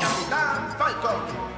Capitán Falcon. Tres,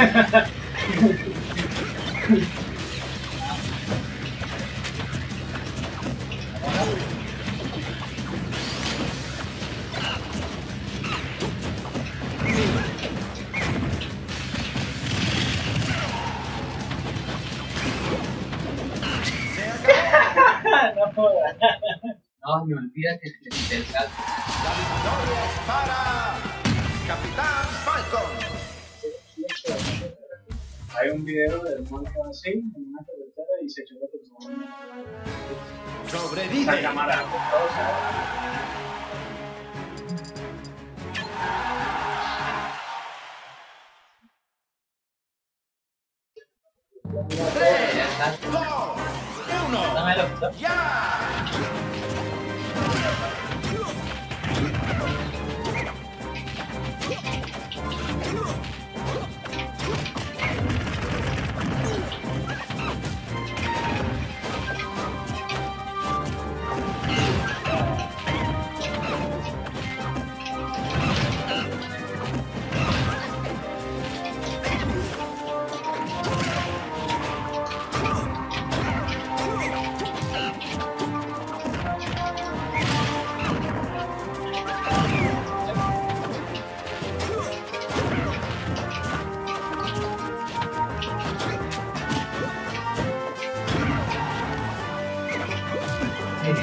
No me olvida que quité el salto. La victoria es para Capitán Hay un video del monstruo así, en una carretera y se choca con su Sobrevive. Esa cámara, Tres, dos, uno, ya.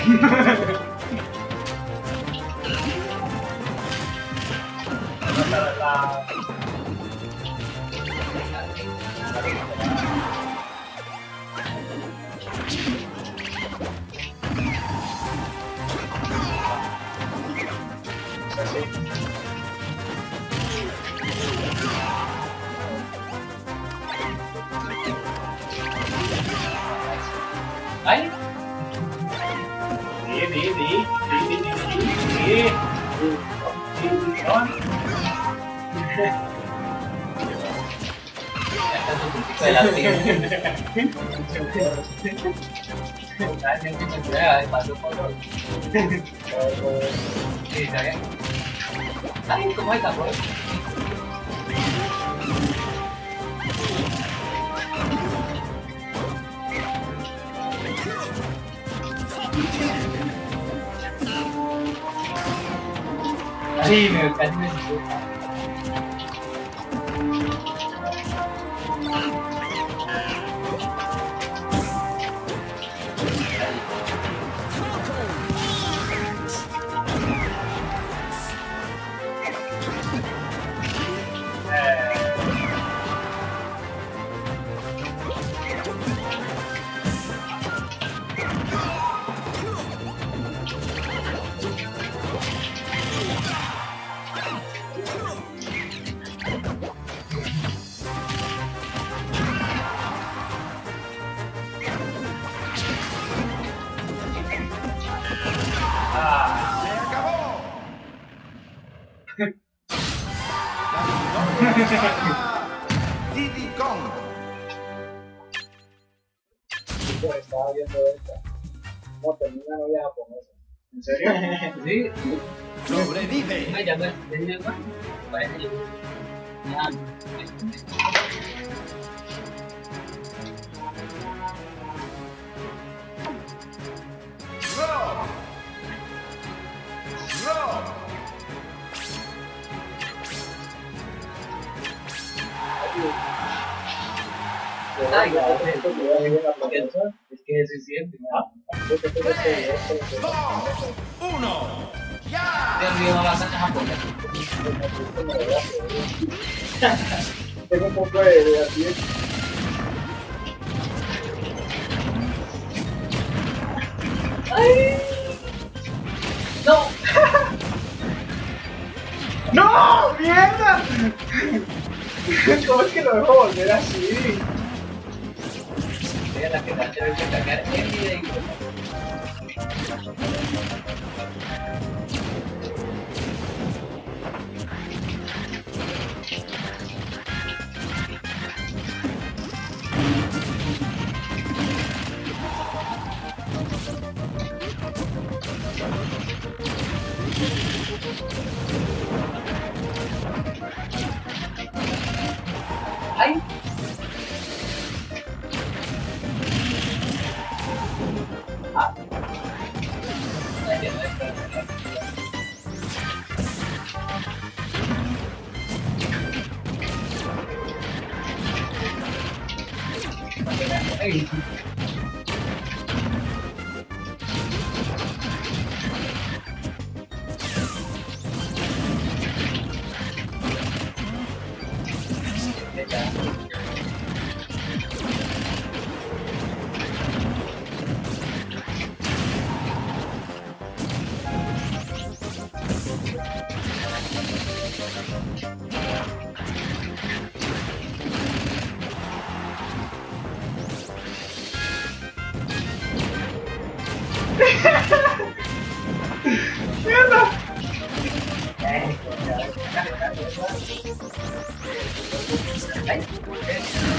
La, đi đi đi đi đi đi đi đi đi đi bro? Yeah. 十一没有开现在是十 Diddy Kong. Estaba viendo esta. No, tenía una novia japonesa. ¿En serio? Sí, Sobrevive. no, ya me tenía más. Parece. Rob. Japonesa. Es que Tres, dos, uno. ¡Ya! la. Tengo un poco de, de así. ¡No! ¡No! ¡Mierda! ¿Cómo es que lo dejo volver así? Ella la que va a tener que sacar el video.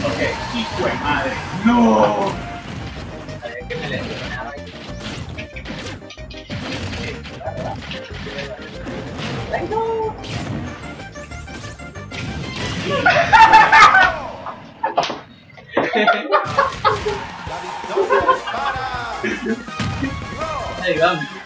Ok, hijo de madre. ¡No! Ahí vamos.